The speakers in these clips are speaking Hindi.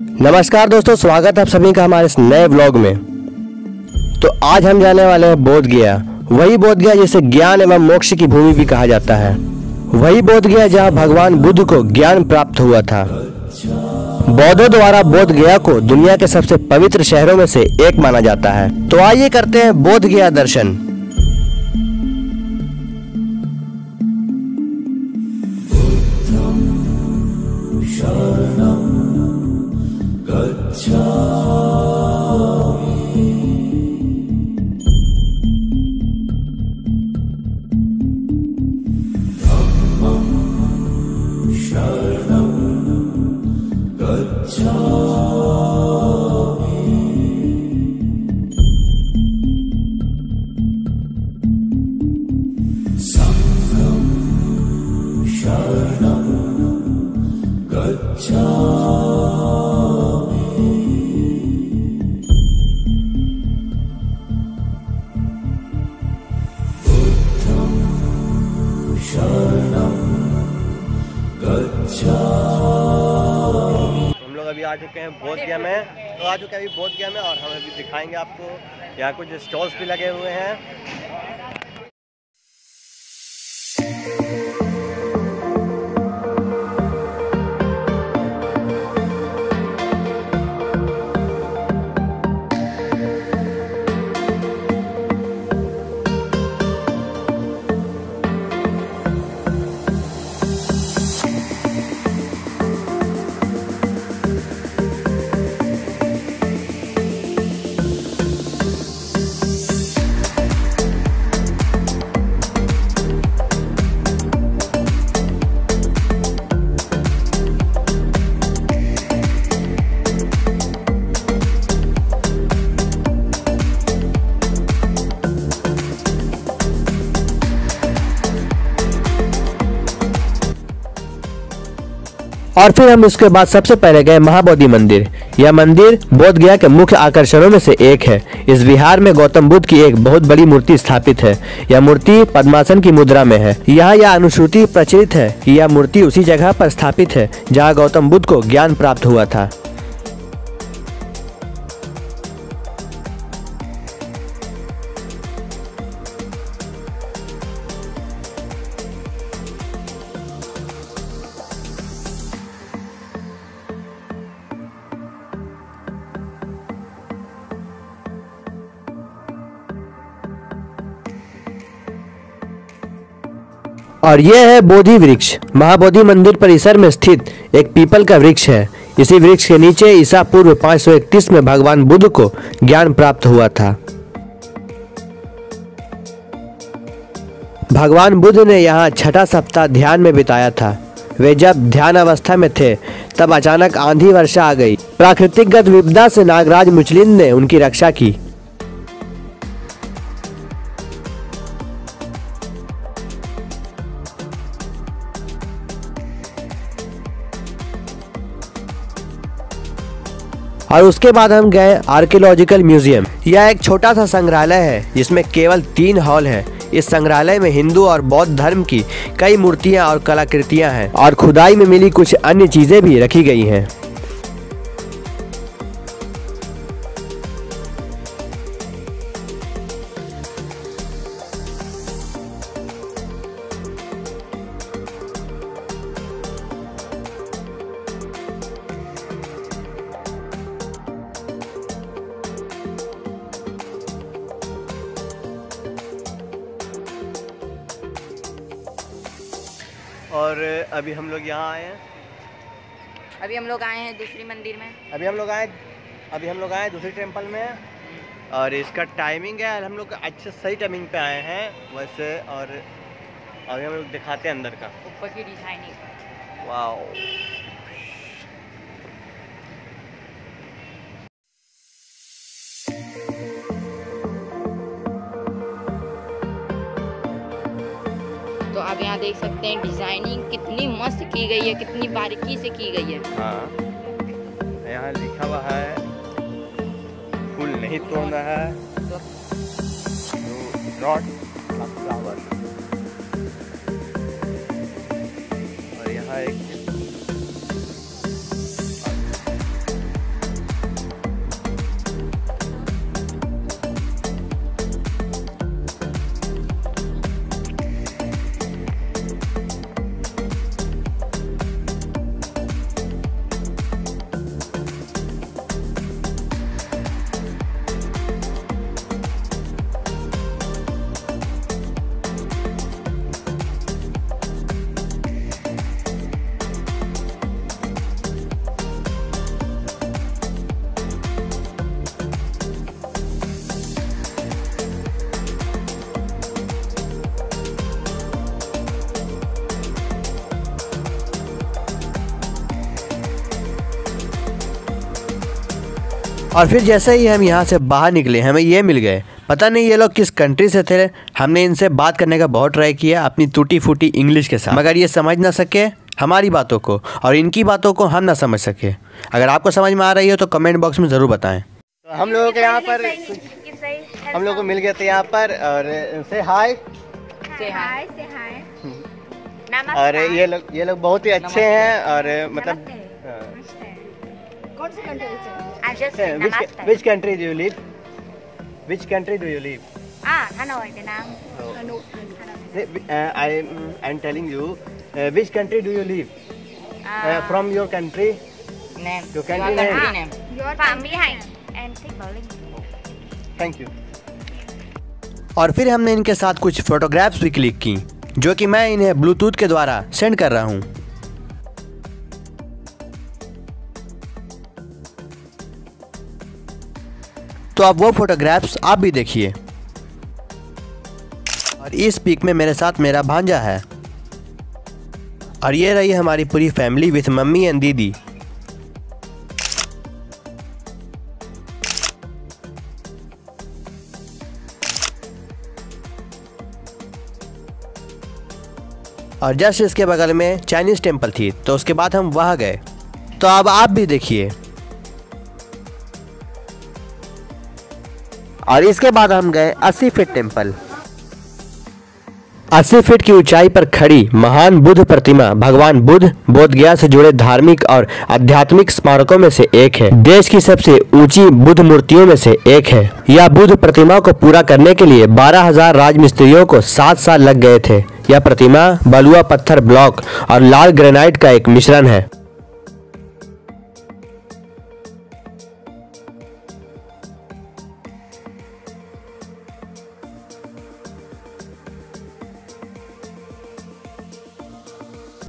नमस्कार दोस्तों, स्वागत है आप सभी का हमारे इस नए व्लॉग में। तो आज हम जाने वाले हैं बोध गया वही बोध गया जिसे ज्ञान एवं मोक्ष की भूमि भी कहा जाता है। वही बोध गया जहाँ भगवान बुद्ध को ज्ञान प्राप्त हुआ था। बौद्धों द्वारा बोध गया को दुनिया के सबसे पवित्र शहरों में से एक माना जाता है। तो आइए करते हैं बोध गया दर्शन। शरणं गच्छ। चुके हैं, अभी बोध गया में और हम अभी दिखाएँगे आपको। यहाँ कुछ स्टॉल्स भी लगे हुए हैं। और फिर हम उसके बाद सबसे पहले गए महाबोधि मंदिर। यह मंदिर बोध गया के मुख्य आकर्षणों में से एक है। इस विहार में गौतम बुद्ध की एक बहुत बड़ी मूर्ति स्थापित है। यह मूर्ति पद्मासन की मुद्रा में है। यहाँ यह अनुश्रुति प्रचलित है कि यह मूर्ति उसी जगह पर स्थापित है जहाँ गौतम बुद्ध को ज्ञान प्राप्त हुआ था। और यह है बोधि वृक्ष। महाबोधि मंदिर परिसर में स्थित एक पीपल का वृक्ष है। इसी वृक्ष के नीचे ईसा पूर्व 531 में भगवान बुद्ध को ज्ञान प्राप्त हुआ था। भगवान बुद्ध ने यहाँ छठा सप्ताह ध्यान में बिताया था। वे जब ध्यान अवस्था में थे, तब अचानक आंधी वर्षा आ गई। प्राकृतिक प्राकृतिकगत विपदा से नागराज मुचलिंद ने उनकी रक्षा की। और उसके बाद हम गए आर्कियोलॉजिकल म्यूज़ियम। यह एक छोटा सा संग्रहालय है, जिसमें केवल तीन हॉल है। इस संग्रहालय में हिंदू और बौद्ध धर्म की कई मूर्तियाँ और कलाकृतियाँ हैं और खुदाई में मिली कुछ अन्य चीज़ें भी रखी गई हैं। और अभी हम लोग यहाँ आए हैं। अभी हम लोग आए हैं दूसरी मंदिर में। अभी हम लोग आए अभी हम लोग आए दूसरी टेंपल में। और इसका टाइमिंग है हम लोग अच्छे सही टाइमिंग पे आए हैं वैसे और अभी हम लोग दिखाते हैं अंदर का। ऊपर की डिज़ाइनिंग वाओ देख सकते हैं डिज़ाइनिंग कितनी मस्त की गई है कितनी बारीकी से की गई है। हाँ यहाँ लिखा हुआ है फूल नहीं तोड़ना है। तो नॉट फ्लावर और फिर जैसे ही हम यहाँ से बाहर निकले हमें ये मिल गए। पता नहीं ये लोग किस कंट्री से थे हमने इनसे बात करने का बहुत ट्राई किया अपनी टूटी फूटी इंग्लिश के साथ। मगर ये समझ ना सके हमारी बातों को और इनकी बातों को हम ना समझ सके। अगर आपको समझ में आ रही हो तो कमेंट बॉक्स में ज़रूर बताएँ। तो हम लोगों के यहाँ पर हम लोग को मिल गए थे यहाँ पर और से हाय से हाय से हाय और ये लोग ये लोग बहुत ही अच्छे हैं और मतलब कौन सी कंट्री से? I just Uh, which, which country do you live? Which country do you live? Ah, Hanoi, Vietnam. हनु Uh, I am telling you, uh, which country do you live? Uh, Ah, from your country? name. Your country Your name. country name. Your Phạm Mỹ Hạnh and Thích Bảo Linh. Thank you. और फिर हमने इनके साथ कुछ फोटोग्राफ्स भी क्लिक की जो कि मैं इन्हें ब्लूटूथ के द्वारा सेंड कर रहा हूँ तो अब वो फोटोग्राफ्स आप भी देखिए। और इस पिक में मेरे साथ मेरा भांजा है। और ये रही हमारी पूरी फैमिली विथ मम्मी एंड दीदी। और जस्ट इसके बगल में चाइनीज़ टेंपल थी तो उसके बाद हम वहाँ गए। तो अब आप भी देखिए। और इसके बाद हम गए अस्सी फीट टेंपल अस्सी फीट की ऊंचाई पर खड़ी महान बुद्ध प्रतिमा भगवान बुद्ध बोध गया से जुड़े धार्मिक और आध्यात्मिक स्मारकों में से एक है। देश की सबसे ऊँची बुद्ध मूर्तियों में से एक है। यह बुद्ध प्रतिमा को पूरा करने के लिए 12,000 राजमिस्त्रियों को सात साल लग गए थे। यह प्रतिमा बलुआ पत्थर ब्लॉक और लाल ग्रेनाइट का एक मिश्रण है।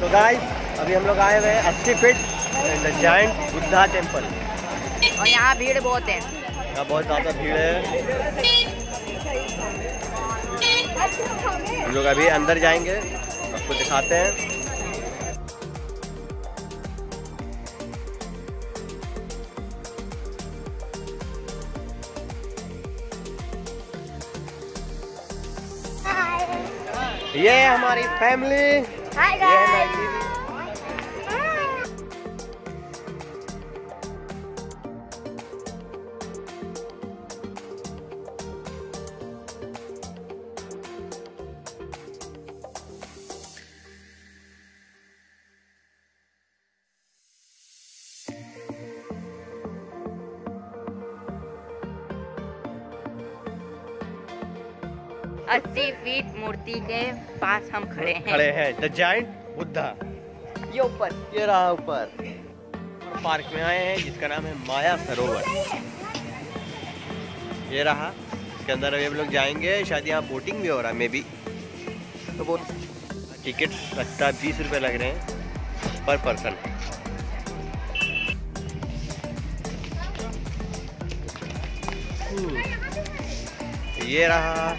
तो गाइस अभी हम लोग आए हुए हैं 80 feet the giant Buddha temple और यहाँ भीड़ बहुत है। यहाँ बहुत ज़्यादा भीड़ है। हम लोग अभी अंदर जाएँगे आपको दिखाते हैं। ये हमारी फैमिली हाय ये अस्सी फीट मूर्ति के पास हम खड़े हैं। खड़े हैं। द जाइंट बुद्धा ये ऊपर। ये रहा ऊपर। पार्क में आए हैं जिसका नाम है माया सरोवर। ये रहा। इसके अंदर अभी हम लोग जाएँगे। शायद यहाँ बोटिंग भी हो रहा है मे बी तो वो टिकट लगता है बीस रुपये लग रहे हैं। पर पर्सन। ये रहा।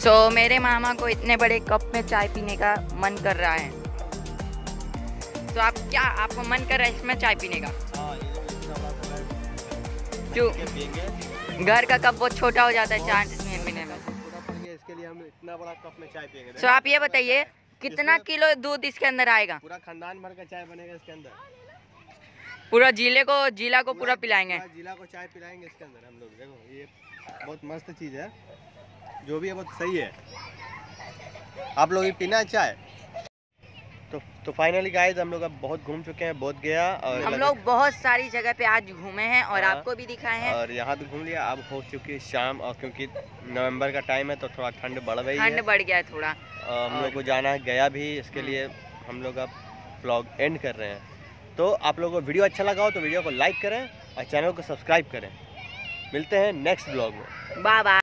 सो so, मेरे मामा को इतने बड़े कप में चाय पीने का मन कर रहा है। तो so, आप क्या आपको मन कर रहा है इसमें चाय पीने का? क्यों घर का कप बहुत छोटा हो जाता है चाय पीने में। इसके लिए हम इतना बड़ा कप में चाय पियेंगे। सो आप ये बताइए कितना किलो दूध इसके अंदर आएगा? पूरा खानदान भर का चाय बनेगा इसके अंदर। पूरा ज़िले को जिला को पूरा पिलाएँगे। जिला को चाय पिलाएँगे इसके अंदर हम लोग। देखो ये बहुत मस्त चीज़ है। जो भी है बहुत सही है। आप लोग ये पीना अच्छा है तो तो फाइनली गाइस हम लोग अब बहुत घूम चुके हैं बहुत गया और हम लोग बहुत सारी जगह पे आज घूमे हैं और हाँ। आपको भी दिखाए हैं। और यहाँ भी घूम लिया अब हो चुकी है शाम और क्योंकि नवंबर का टाइम है तो थोड़ा ठंड बढ़ गई ठंड बढ़ गया है थोड़ा। और हम लोग को जाना है गया भी इसके लिए हम लोग अब ब्लॉग एंड कर रहे हैं। तो आप लोगों को वीडियो अच्छा लगा हो तो वीडियो को लाइक करें और चैनल को सब्सक्राइब करें। मिलते हैं नेक्स्ट ब्लॉग में। Bye bye